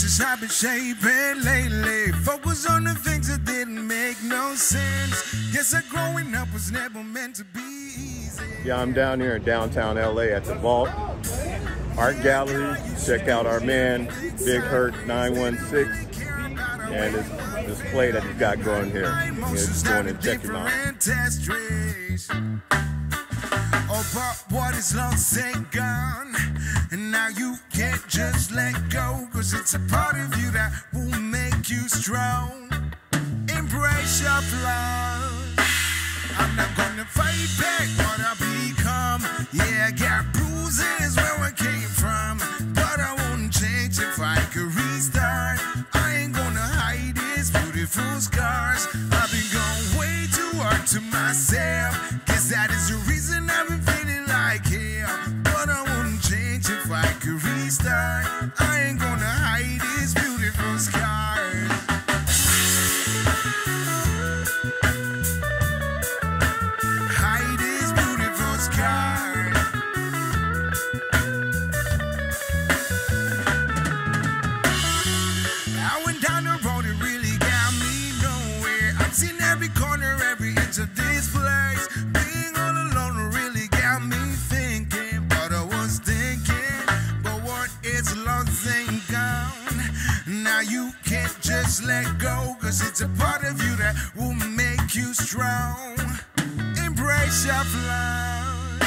choices I've been shaping lately. Focus on the things that didn't make no sense. Guess that growing up was never meant to be easy. Yeah, I'm down here in downtown LA at the Vault Art Gallery. Check out our man, Big Herc 916, and this display that he's got going here. Yeah, just going and check him out. Oh, but what is lost ain't gone. And now you just let go. Cause it's a part of you that will make you strong. Embrace your flaws. I'm not gonna fight back what I become. Yeah, I got bruises where I came from. But I won't change if I could restart. I ain't gonna hide these beautiful scars. I've been going way too hard to myself. Now you can't just let go, cause it's a part of you that will make you strong. Embrace your flaws.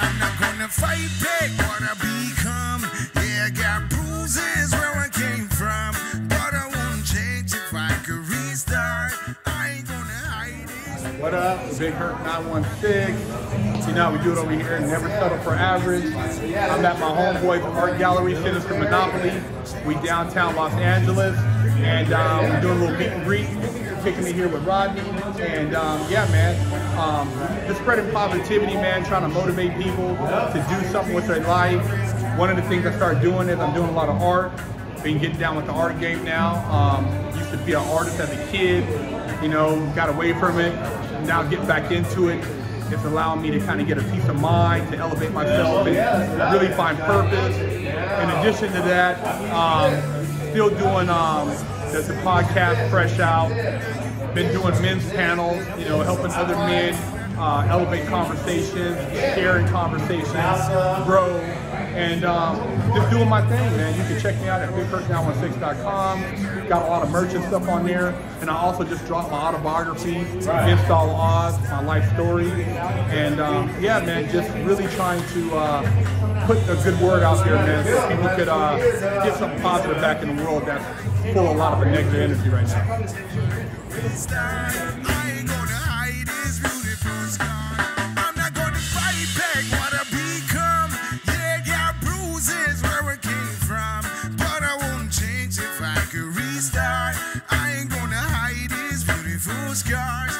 I'm not gonna fight back what I become. Yeah, I got bruises where I came What up? Big Herc 916. You know how we do it over here. Never settle for average. I'm at my homeboy's art gallery, Sinister Monopoly. We downtown Los Angeles. And um, we're doing a little meet and greet. Kicking it here with Rodney. And um, yeah, man. Um, just spreading positivity, man. Trying to motivate people to do something with their life. One of the things I started doing is I'm doing a lot of art. Been getting down with the art game now. Um, used to be an artist as a kid. You know, got away from it. Now getting back into it. It's allowing me to kind of get a peace of mind, to elevate myself and really find purpose. In addition to that, um, still doing um, the, the podcast Fresh Out. Been doing men's panels, you know, helping other men uh, elevate conversations, sharing conversations, grow, and um, just doing my thing, man. You can check me out at bigperson916.com. Got a lot of merch and stuff on there. And I also just dropped my autobiography, Against All Odds, my life story. And um, yeah, man, just really trying to uh, put a good word out there, man, so people could uh, get something positive back in the world that's full of a lot of negative energy right now.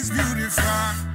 It's beautiful.